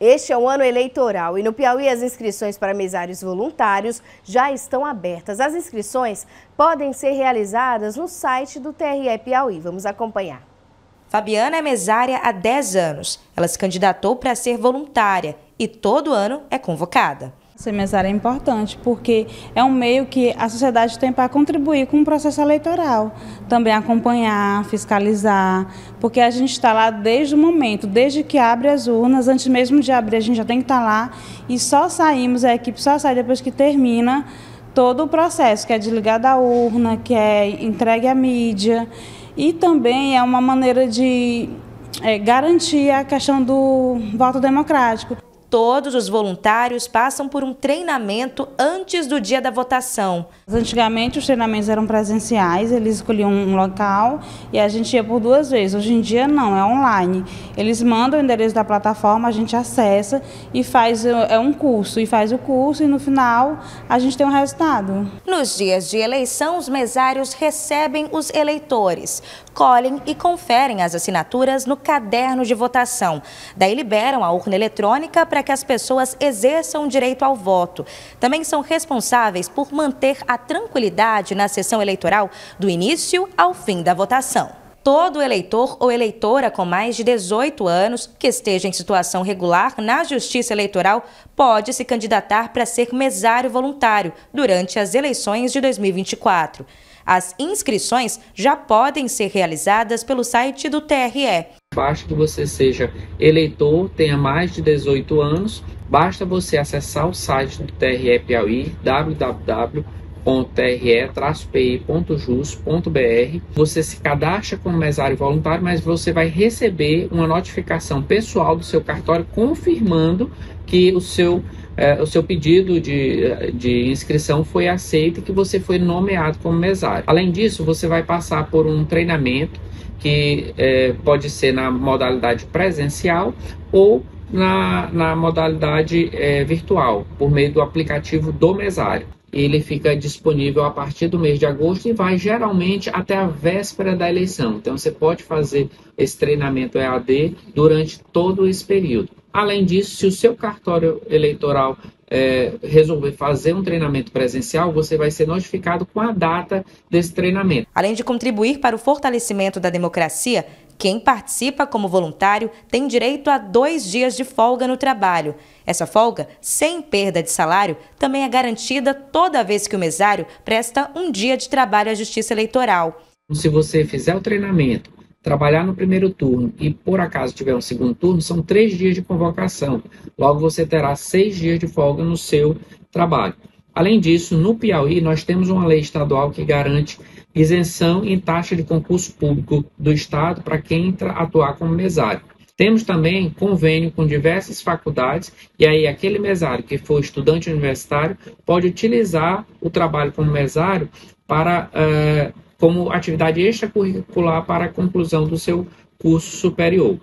Este é o ano eleitoral e no Piauí as inscrições para mesários voluntários já estão abertas. As inscrições podem ser realizadas no site do TRE Piauí. Vamos acompanhar. Fabiana é mesária há 10 anos. Ela se candidatou para ser voluntária e todo ano é convocada. Ser mesária é importante porque é um meio que a sociedade tem para contribuir com o processo eleitoral. Também acompanhar, fiscalizar, porque a gente está lá desde o momento, desde que abre as urnas, antes mesmo de abrir, a gente já tem que estar tá lá e só saímos, a equipe só sai depois que termina todo o processo, que é desligado da urna, que é entregue à mídia. E também é uma maneira de é, garantir a questão do voto democrático. Todos os voluntários passam por um treinamento antes do dia da votação. Antigamente os treinamentos eram presenciais, eles escolhiam um local e a gente ia por duas vezes. Hoje em dia não, é online. Eles mandam o endereço da plataforma, a gente acessa e faz é um curso e faz o curso e no final a gente tem um resultado. Nos dias de eleição, os mesários recebem os eleitores, colhem e conferem as assinaturas no caderno de votação. Daí liberam a urna eletrônica para que as pessoas exerçam o direito ao voto. Também são responsáveis por manter a tranquilidade na sessão eleitoral do início ao fim da votação. Todo eleitor ou eleitora com mais de 18 anos que esteja em situação regular na Justiça Eleitoral pode se candidatar para ser mesário voluntário durante as eleições de 2024. As inscrições já podem ser realizadas pelo site do TRE. Basta que você seja eleitor, tenha mais de 18 anos, basta você acessar o site do TRE Piauí, www.tre-pi.jus.br. Você se cadastra como mesário voluntário, mas você vai receber uma notificação pessoal do seu cartório confirmando que o seu é, o seu pedido de, de inscrição foi aceito e que você foi nomeado como mesário. Além disso, você vai passar por um treinamento que é, pode ser na modalidade presencial ou na, na modalidade é, virtual, por meio do aplicativo do mesário. Ele fica disponível a partir do mês de agosto e vai geralmente até a véspera da eleição. Então você pode fazer esse treinamento EAD durante todo esse período. Além disso, se o seu cartório eleitoral é, resolver fazer um treinamento presencial, você vai ser notificado com a data desse treinamento. Além de contribuir para o fortalecimento da democracia, quem participa como voluntário tem direito a dois dias de folga no trabalho. Essa folga, sem perda de salário, também é garantida toda vez que o mesário presta um dia de trabalho à Justiça Eleitoral. Se você fizer o treinamento trabalhar no primeiro turno e por acaso tiver um segundo turno, são três dias de convocação. Logo, você terá seis dias de folga no seu trabalho. Além disso, no Piauí, nós temos uma lei estadual que garante isenção em taxa de concurso público do Estado para quem entra atuar como mesário. Temos também convênio com diversas faculdades, e aí aquele mesário que for estudante universitário pode utilizar o trabalho como mesário para uh, como atividade extracurricular para a conclusão do seu curso superior.